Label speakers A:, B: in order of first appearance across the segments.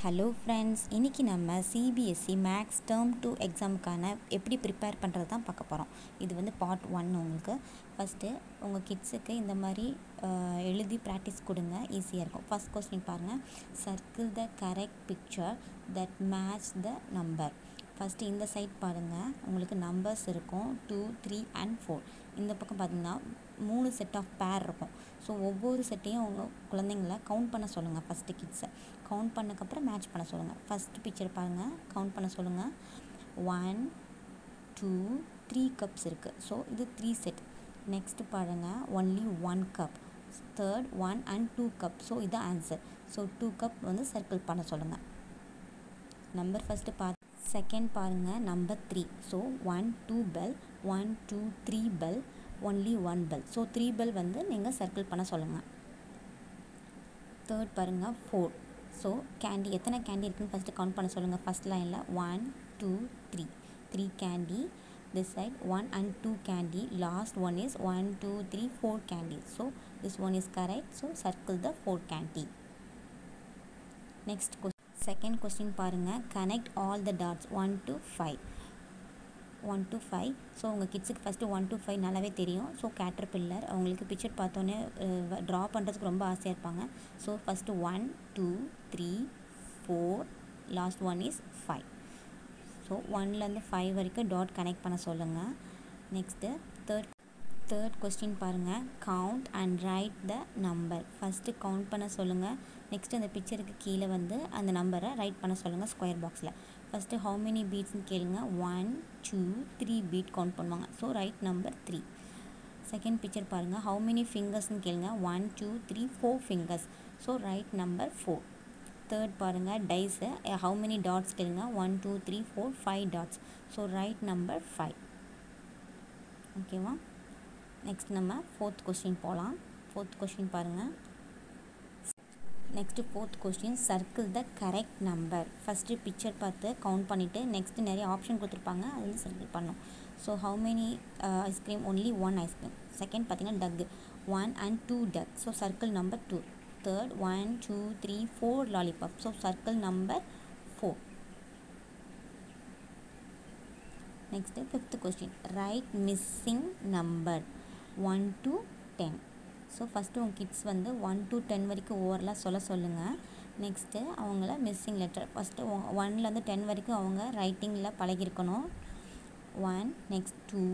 A: Hello friends இன்றைக்கி நம்ம CBSE maths term two எக்ஸாமுக்கான எப்படி ப்ரிப்பேர் பண்ணுறது தான் பார்க்க போகிறோம் இது வந்து பார்ட் ஒன் உங்களுக்கு. ஃபஸ்ட்டு உங்கள் கிட்ஸுக்கு இந்த மாதிரி எழுதி ப்ராக்டிஸ் கொடுங்க. ஈஸியாக இருக்கும். ஃபஸ்ட் கொஸ்டின் பாருங்கள் circle the correct picture that match the number first இந்த சைட் பாருங்கள் உங்களுக்கு நம்பர்ஸ் இருக்கும். டூ த்ரீ அண்ட் ஃபோர் இந்த பக்கம் பார்த்தீங்கன்னா மூணு செட் ஆஃப் பேர் இருக்கும். ஸோ ஒவ்வொரு செட்டையும் அவங்க குழந்தைங்கள கவுண்ட் பண்ண சொல்லுங்கள் ஃபஸ்ட்டு கிட்ஸை கவுண்ட் பண்ணக்கப்புறம் மேட்ச் பண்ண சொல்லுங்கள் ஃபஸ்ட்டு பிக்சர் பாருங்கள் கவுண்ட் பண்ண சொல்லுங்கள் ஒன் டூ த்ரீ கப்ஸ் இருக்குது ஸோ இது த்ரீ செட் நெக்ஸ்ட்டு பாருங்கள் only one cup third one and two cup so இதுதான் ஆன்சர் ஸோ டூ கப் வந்து சர்க்கிள் பண்ண சொல்லுங்கள் நம்பர் ஃபஸ்ட்டு பா செகண்ட் பாருங்கள் number three so one two bell one two three bell only one bell so three bell வந்து நீங்கள் circle பண்ண சொல்லுங்கள் தேர்ட் பாருங்கள் ஃபோர் ஸோ கேண்டி எத்தனை கேண்டி இருக்குன்னு ஃபஸ்ட்டு கவுண்ட் பண்ண சொல்லுங்கள் ஃபஸ்ட் லைனில் one two three three candy this side one and two candy. Last one is one two three four candy. So this one is correct. So circle the four candy. Next question. Second question பாருங்கள் connect all the dots one to five one to five so உங்கள் கிட்ஸுக்கு first one to five நல்லாவே தெரியும். So caterpillar அவங்களுக்கு picture பார்த்தோன்னே draw பண்ணுறதுக்கு ரொம்ப ஆசையாக இருப்பாங்க. So first one two three four last one is five so ஒன்லேருந்து ஃபைவ் வரைக்கும் டாட் கனெக்ட் பண்ண சொல்லுங்கள் நெக்ஸ்ட்டு தேர்ட் தேர்ட் கொஸ்டின் பாருங்கள் count and write the number first count பண்ண சொல்லுங்கள் நெக்ஸ்ட் அந்த பிக்சருக்கு கீழே வந்து அந்த நம்பரை ரைட் பண்ண சொல்லுங்கள் ஸ்கொயர் பாக்ஸில் ஃபஸ்ட்டு ஹவு மெனி பீட்ஸ்னு கேளுங்க. One two three beat count பண்ணுவாங்க. So write number three second picture பாருங்கள் ஹவு மெனி ஃபிங்கர்ஸ்னு கேளுங்க. One two three four fingers so write number four third பாருங்கள் டைஸு ஹவு மெனி டாட்ஸ் கேளுங்க. One two three four five dots so write number five ஓகேவா next நம்ம fourth question போகலாம் fourth question பாருங்கள் next fourth question circle the correct number first picture பார்த்து count பண்ணிவிட்டு next நிறைய option கொடுத்துருப்பாங்க. அது வந்து சர்க்கிள் பண்ணும். So how many ice cream only one ice cream second பார்த்தீங்கன்னா duck one and two duck so circle number two third one two three four lollipop so circle number four next fifth question write missing number one to ten so first உங்கள் kids வந்து one to ten வரைக்கும் ஓவரெலாம் சொல்ல சொல்லுங்கள் next அவங்கள missing letter first ஒன்லேருந்து ten வரைக்கும் அவங்க ரைட்டிங்கில் பழகிருக்கணும் one next two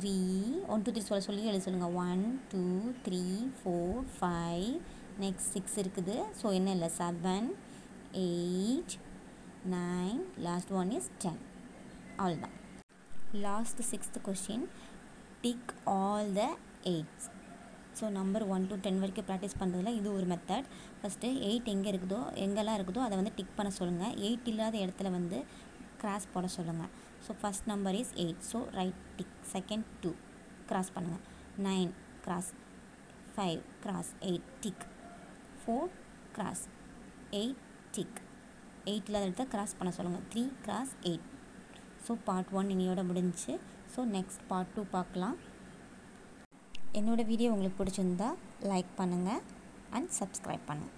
A: three one two three சொல்ல சொல்லி எழுத சொல்லுங்கள் one two three four five next six இருக்குது. ஸோ என்ன இல்லை? Seven eight nine last one is ten அவ்வளோதான் last sixth question tick all the eights so number one to ten வரைக்கும் practice பண்ணுறதுல இது ஒரு மெத்தட் ஃபஸ்ட்டு எயிட் எங்கே இருக்குதோ எங்கெல்லாம் இருக்குதோ அதை வந்து டிக் பண்ண சொல்லுங்கள் எயிட் இல்லாத இடத்துல வந்து கிராஸ் போட சொல்லுங்கள் so first number is eight so right tick second two cross பண்ணுங்கள் nine cross five cross eight tick four cross eight tick eight இல்லாத இடத்த கிராஸ் பண்ண சொல்லுங்கள் three cross eight so part one இன்னையோட முடிஞ்சு ஸோ நெக்ஸ்ட் பார்ட் டூ பார்க்கலாம். என்னோடய video உங்களுக்கு பிடிச்சிருந்தா லைக் பண்ணுங்கள் அண்ட் சப்ஸ்கிரைப் பண்ணுங்கள்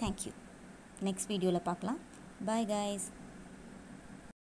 A: தேங்க்யூ நெக்ஸ்ட் வீடியோவில் பார்க்கலாம். Bye guys